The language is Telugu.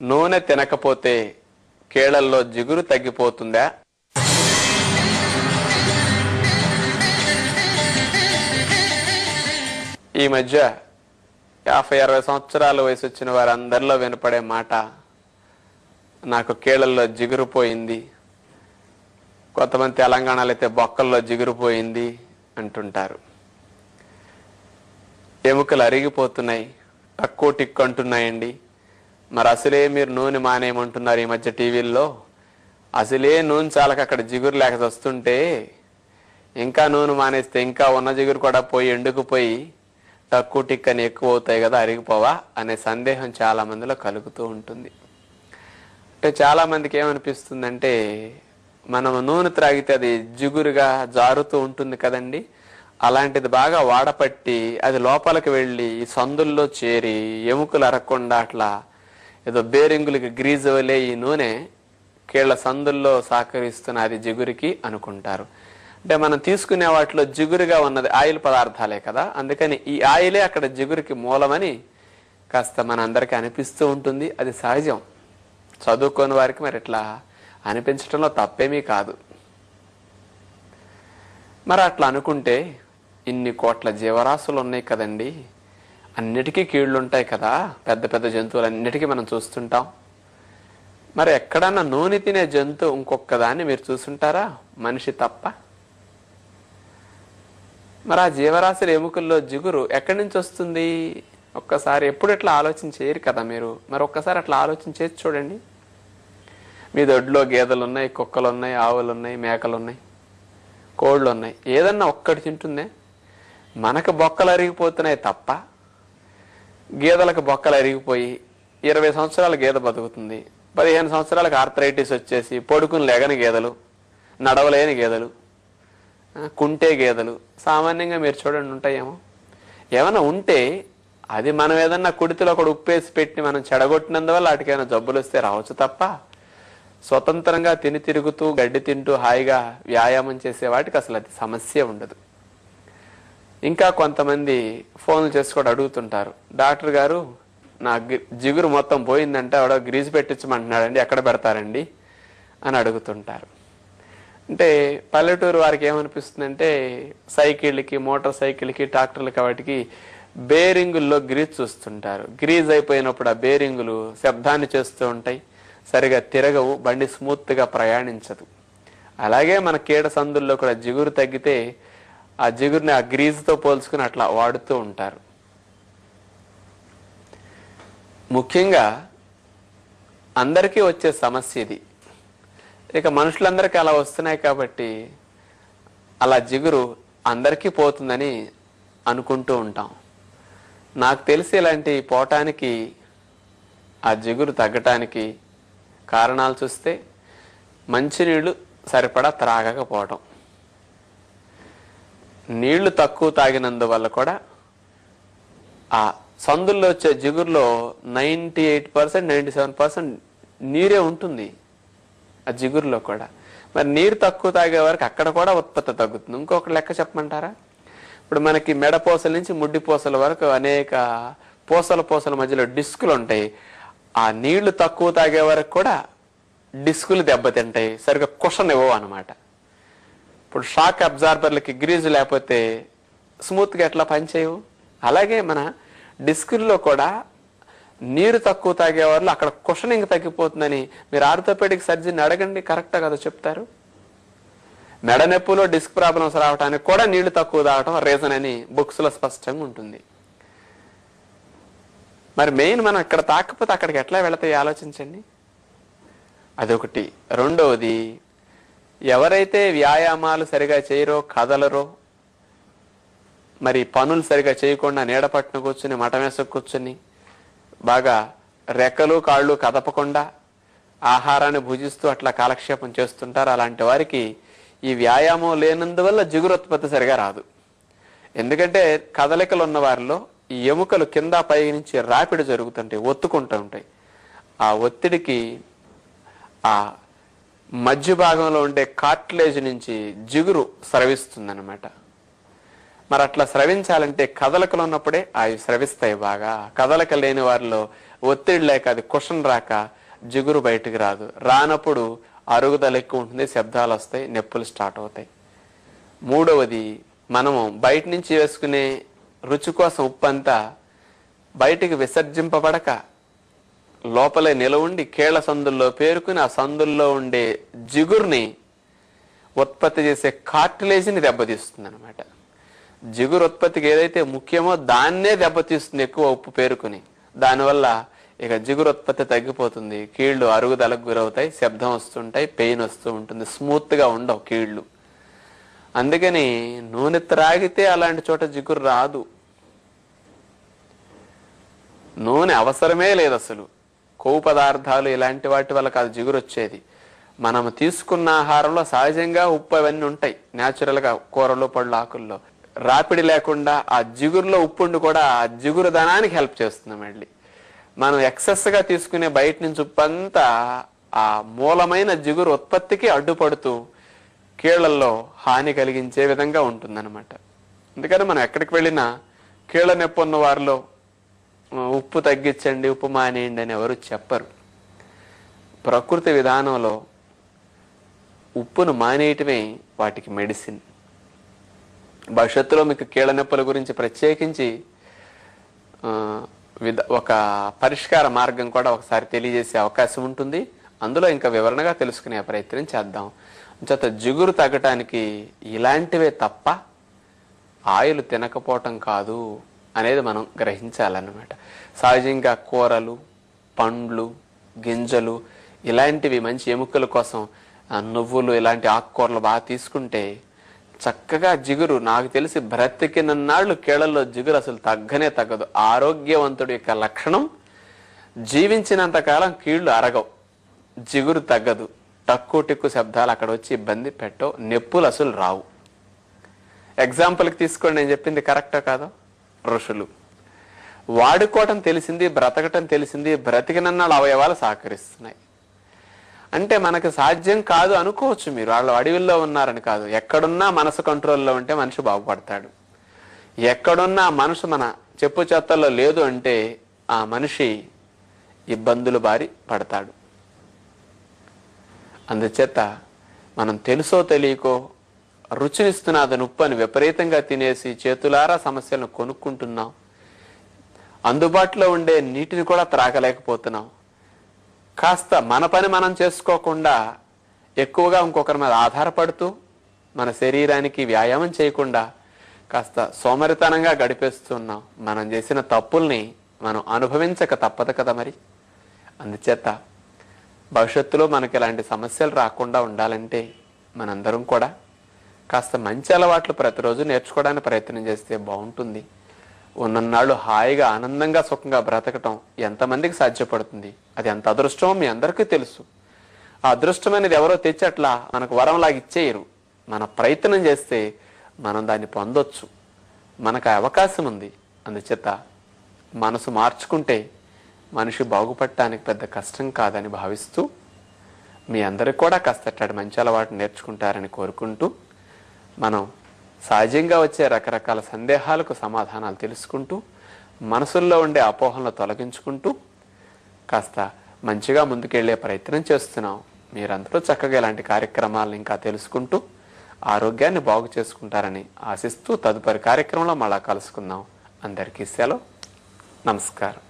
నూనె తినకపోతే కేళల్లో జిగురు తగ్గిపోతుందా? ఈ మధ్య యాభై అరవై సంవత్సరాల వయసు వచ్చిన వారందరిలో వినపడే మాట నాకు కేళల్లో జిగురు పోయింది కొంతమంది తెలంగాణలో అయితే బొక్కల్లో జిగురు పోయింది అంటుంటారు. ఎముకలు అరిగిపోతున్నాయి తక్కువ టిక్కు అంటున్నాయండి. మరి అసలే మీరు నూనె మానేయమంటున్నారు ఈ మధ్య టీవీల్లో. అసలే నూనె చాలక అక్కడ జిగురు లేక వస్తుంటే ఇంకా నూనె మానేస్తే ఇంకా ఉన్న జిగురు కూడా పోయి ఎండుకుపోయి తక్కువ టిక్ అని ఎక్కువ అవుతాయి కదా అరిగిపోవా అనే సందేహం చాలా మందిలో కలుగుతూ ఉంటుంది. అంటే చాలా మందికి ఏమనిపిస్తుందంటే మనం నూనె త్రాగితే అది జిగురుగా జారుతూ ఉంటుంది కదండి. అలాంటిది బాగా వాడపట్టి అది లోపలికి వెళ్ళి సందుల్లో చేరి ఎముకలు అరగకుండా అట్లా ఏదో బేరింగులకి గ్రీజ్ వలే ఈ నూనె కీళ్ళ సందుల్లో సహకరిస్తున్న అది జిగురికి అనుకుంటారు. అంటే మనం తీసుకునే వాటిలో జిగురుగా ఉన్నది ఆయిల్ పదార్థాలే కదా. అందుకని ఈ ఆయిలే అక్కడ జిగురికి మూలమని కాస్త మనందరికీ అనిపిస్తూ ఉంటుంది. అది సహజం. చదువుకోని వారికి మరి ఇట్లా అనిపించడంలో తప్పేమీ కాదు. మరి అట్లా అనుకుంటే ఇన్ని కోట్ల జీవరాశులు ఉన్నాయి కదండీ. అన్నిటికీ కీళ్ళు ఉంటాయి కదా. పెద్ద పెద్ద జంతువులన్నిటికీ మనం చూస్తుంటాం. మరి ఎక్కడన్నా నూనె తినే జంతువు ఇంకొక దాన్ని మీరు చూసుంటారా మనిషి తప్ప. మరి ఆ జీవరాశుల ఎముకల్లో జిగురు ఎక్కడి నుంచి వస్తుంది? ఒక్కసారి ఎప్పుడు ఇట్లా ఆలోచన చేయరు కదా మీరు? మరి ఒక్కసారి అట్లా ఆలోచన చేసి చూడండి. మీ దొడ్లో గేదెలు ఉన్నాయి కుక్కలు ఉన్నాయి ఆవులు ఉన్నాయి మేకలు ఉన్నాయి కోళ్ళు ఉన్నాయి ఏదన్నా ఒక్కటి తింటుందే. మనకు బొక్కలు అరిగిపోతున్నాయి తప్ప గేదెలకు బొక్కలు అరిగిపోయి ఇరవై సంవత్సరాల గేదె బతుకుతుంది. పదిహేను సంవత్సరాలకు ఆర్థరైటిస్ వచ్చేసి పడుకుని లేగని గేదెలు నడవలేని గేదెలు కుంటే గేదెలు. సామాన్యంగా మీరు చూడండి ఉంటాయేమో. ఏమైనా ఉంటే అది మనం ఏదన్నా కుడితిలో ఒకటి ఉప్పేసి పెట్టి మనం చెడగొట్టినందువల్ల వాటికైనా జబ్బులు వస్తే రావచ్చు తప్ప స్వతంత్రంగా తిని తిరుగుతూ గడ్డి తింటూ హాయిగా వ్యాయామం చేసే వాటికి అసలు అది సమస్య ఉండదు. ఇంకా కొంతమంది ఫోన్లు చేసుకొని అడుగుతుంటారు. డాక్టర్ గారు నా జిగురు మొత్తం పోయిందంటే ఆవిడ గ్రీజు పెట్టించమంటున్నాడండి ఎక్కడ పెడతారండి అని అడుగుతుంటారు. అంటే పల్లెటూరు వారికి ఏమనిపిస్తుందంటే సైకిళ్ళకి మోటార్ సైకిల్కి ట్రాక్టర్లకి వాటికి బేరింగుల్లో గ్రీజ్ చూస్తుంటారు. గ్రీజ్ అయిపోయినప్పుడు ఆ బేరింగులు శబ్దాన్ని చేస్తూ ఉంటాయి. సరిగా తిరగవు బండి స్మూత్గా ప్రయాణించదు. అలాగే మన కీడ సందుల్లో కూడా జిగురు తగ్గితే ఆ జిగురుని ఆ గ్రీజుతో పోల్చుకుని అట్లా వాడుతూ ఉంటారు. ముఖ్యంగా అందరికీ వచ్చే సమస్య ఇది. ఇక మనుషులందరికీ అలా వస్తున్నాయి కాబట్టి అలా జిగురు అందరికీ పోతుందని అనుకుంటూ ఉంటాం. నాకు తెలిసి ఇలాంటి పోవటానికి ఆ జిగురు తగ్గటానికి కారణాలు చూస్తే మంచినీళ్ళు సరిపడా త్రాగకపోవటం. నీళ్ళు తక్కువ తాగినందువల్ల కూడా ఆ సందుల్లో వచ్చే జిగురులో ninety eight percent ninety seven percent నీరే ఉంటుంది ఆ జిగురులో కూడా. మరి నీరు తక్కువ తాగే వరకు అక్కడ కూడా ఉత్పత్తి తగ్గుతుంది. ఇంకొక లెక్క చెప్పమంటారా? ఇప్పుడు మనకి మెడపూసల నుంచి ముడ్డి పూసల వరకు అనేక పూసల పూసల మధ్యలో డిస్కులు ఉంటాయి. ఆ నీళ్ళు తక్కువ తాగే వరకు కూడా డిస్కులు దెబ్బతింటాయి. సరిగ్గా కుషన్ ఇవ్వవు అనమాట ఇప్పుడు షాక్ అబ్జార్బర్లకి గ్రీజు లేకపోతే స్మూత్గా ఎట్లా పనిచేయవు అలాగే మన డిస్కుల్లో కూడా నీరు తక్కువ తాగే వాళ్ళు అక్కడ కుషనింగ్ తగ్గిపోతుందని మీరు ఆర్థోపెడిక్ సర్జన్ అడగండి కరెక్టా కదా చెప్తారు? మెడ నొప్పులో డిస్క్ ప్రాబ్లమ్స్ రావడానికి కూడా నీళ్ళు తక్కువ తాగటం రీజన్ అని బుక్స్లో స్పష్టంగా ఉంటుంది. మరి మెయిన్ మనం ఇక్కడ తాకపోతే అక్కడికి ఎట్లా వెళతాయి? ఆలోచించండి. అదొకటి. రెండవది ఎవరైతే వ్యాయామాలు సరిగా చేయరో కదలరో మరి పనులు సరిగా చేయకుండా నీడ కూర్చుని మటమేస కూర్చుని బాగా రెక్కలు కాళ్ళు కదపకుండా ఆహారాన్ని భుజిస్తూ అట్లా కాలక్షేపం చేస్తుంటారు. అలాంటి వారికి ఈ వ్యాయామం లేనందువల్ల జిగురుత్పత్తి సరిగా రాదు. ఎందుకంటే కదలికలు ఉన్న వారిలో ఈ ఎముకలు కింద పై నుంచి రాపిడి జరుగుతుంటాయి ఒత్తుకుంటూ ఉంటాయి. ఆ ఒత్తిడికి ఆ మధ్య భాగంలో ఉండే కార్ట్లేజ్ నుంచి జిగురు స్రవిస్తుందన్నమాట. మరి అట్లా స్రవించాలంటే కదలికలు ఉన్నప్పుడే అవి స్రవిస్తాయి బాగా. కదలక లేని వారిలో ఒత్తిడి లేక అది కుషన్ రాక జిగురు బయటకు రాదు. రానప్పుడు అరుగుదల ఎక్కువ ఉంటుంది శబ్దాలు వస్తాయి నొప్పులు స్టార్ట్ అవుతాయి. మూడవది మనము బయట నుంచి వేసుకునే రుచి కోసం ఉప్పు అంతా బయటికి విసర్జింపబడక లోపలే నిలవుండి కేళ్ళ సందుల్లో పేరుకుని ఆ సందుల్లో ఉండే జిగురుని ఉత్పత్తి చేసే కార్టిలేజ్ని దెబ్బతీస్తుంది అనమాట జిగురు ఉత్పత్తికి ఏదైతే ముఖ్యమో దాన్నే దెబ్బతీస్తుంది ఎక్కువ ఉప్పు పేరుకుని. దానివల్ల ఇక జిగురు ఉత్పత్తి తగ్గిపోతుంది. కీళ్ళు అరుగుదలకు గురవుతాయి శబ్దం వస్తుంటాయి పెయిన్ వస్తూ ఉంటుంది. స్మూత్గా ఉండవు కీళ్ళు అందుకని నూనె త్రాగితే అలాంటి చోట జిగురు రాదు. నూనె అవసరమే లేదు అసలు. కొవ్వు పదార్థాలు ఇలాంటి వాటి వల్ల కాదు జిగురు వచ్చేది మనం తీసుకున్న ఆహారంలో సహజంగా ఉప్పు అవన్నీ ఉంటాయి న్యాచురల్గా కూరలో కూరలు పళ్ళు ఆకుల్లో. రాపిడి లేకుండా ఆ జిగురులో ఉప్పుండి కూడా ఆ జిగురు ధనానికి హెల్ప్ చేస్తుంది మళ్ళీ. మనం ఎక్సెస్గా తీసుకునే బయట నుంచి ఉప్పు అంతా ఆ మూలమైన జిగురు ఉత్పత్తికి అడ్డుపడుతూ కీళ్ళల్లో హాని కలిగించే విధంగా ఉంటుందన్నమాట. అందుకని మనం ఎక్కడికి వెళ్ళినా కీళ్ళ నొప్పి ఉన్న వారిలో ఉప్పు తగ్గించండి ఉప్పు మానేయండి అని ఎవరు చెప్పరు. ప్రకృతి విధానంలో ఉప్పును మానేయటమే వాటికి మెడిసిన్. భవిష్యత్తులో మీకు కీళ్ళ నొప్పుల గురించి ప్రత్యేకించి విధ ఒక పరిష్కార మార్గం కూడా ఒకసారి తెలియజేసే అవకాశం ఉంటుంది. అందులో ఇంకా వివరణగా తెలుసుకునే ప్రయత్నం చేద్దాం. చేత జిగురు తగ్గటానికి ఇలాంటివే తప్ప ఆయిల్ తినకపోవటం కాదు. అనేది మనం గ్రహించాలన్నమాట. సహజంగా కూరలు పండ్లు గింజలు ఇలాంటివి మంచి ఎముకల కోసం నువ్వులు ఇలాంటి ఆకుకూరలు బాగా తీసుకుంటే చక్కగా జిగురు నాకు తెలిసి బ్రతికినన్నాళ్ళు కేళల్లో జిగురు అసలు తగ్గనే తగ్గదు. ఆరోగ్యవంతుడి యొక్క లక్షణం జీవించినంత కాలం కీళ్ళు అరగవు జిగురు తగ్గదు. టక్కు టిక్కు శబ్దాలు అక్కడ వచ్చి ఇబ్బంది పెట్టవు నొప్పులు అసలు రావు. ఎగ్జాంపుల్కి తీసుకోండి నేను చెప్పింది కరెక్టో కాదో? ఋషులు. వాడుకోవటం తెలిసింది బ్రతకటం తెలిసింది బ్రతికినన్నాళ్ళు అవయవాలు సహకరిస్తున్నాయి. అంటే మనకు సాధ్యం కాదు అనుకోవచ్చు మీరు. వాళ్ళు అడవిల్లో ఉన్నారని కాదు. ఎక్కడున్నా మనసు కంట్రోల్లో ఉంటే మనిషి బాగుపడతాడు. ఎక్కడున్నా మనసు మన చెప్పు చెత్తల్లో లేదు అంటే ఆ మనిషి ఇబ్బందులు బారి పడతాడు. అందుచేత మనం తెలుసో తెలియకో రుచినిస్తున్నది ఉప్పు అని విపరీతంగా తినేసి చేతులారా సమస్యలను కొనుక్కుంటున్నాం. అందుబాటులో ఉండే నీటిని కూడా త్రాగలేకపోతున్నాం. కాస్త మన పని మనం చేసుకోకుండా ఎక్కువగా ఇంకొకరి మీద ఆధారపడుతూ మన శరీరానికి వ్యాయామం చేయకుండా కాస్త సోమరితనంగా గడిపేస్తున్నాం. మనం చేసిన తప్పుల్ని మనం అనుభవించక తప్పదు కదా మరి. అందుచేత భవిష్యత్తులో మనకి ఇలాంటి సమస్యలు రాకుండా ఉండాలంటే మనందరం కూడా కాస్త మంచి అలవాట్లు ప్రతిరోజు నేర్చుకోవడానికి ప్రయత్నం చేస్తే బాగుంటుంది. ఉన్నన్నాళ్ళు హాయిగా ఆనందంగా సుఖంగా బ్రతకటం ఎంతమందికి సాధ్యపడుతుంది? అది ఎంత అదృష్టమో మీ అందరికీ తెలుసు. ఆ అదృష్టం అనేది ఎవరో తెచ్చట్లా మనకు వరంలాగా ఇచ్చేయరు. మన ప్రయత్నం చేస్తే మనం దాన్ని పొందొచ్చు. మనకు ఆ అవకాశం ఉంది. అందుచేత మనసు మార్చుకుంటే మనిషి బాగుపడటానికి పెద్ద కష్టం కాదని భావిస్తూ మీ అందరికి కూడా కాస్త అట్లాంటి మంచి అలవాటు నేర్చుకుంటారని కోరుకుంటూ మనం సహజంగా వచ్చే రకరకాల సందేహాలకు సమాధానాలు తెలుసుకుంటూ మనసుల్లో ఉండే అపోహలను తొలగించుకుంటూ కాస్త మంచిగా ముందుకెళ్ళే ప్రయత్నం చేస్తున్నాం. మీరందరూ చక్కగా ఇలాంటి కార్యక్రమాలను ఇంకా తెలుసుకుంటూ ఆరోగ్యాన్ని బాగు చేసుకుంటారని ఆశిస్తూ తదుపరి కార్యక్రమంలో మళ్ళా కలుసుకుందాం. అందరికీ సెలవు. నమస్కారం.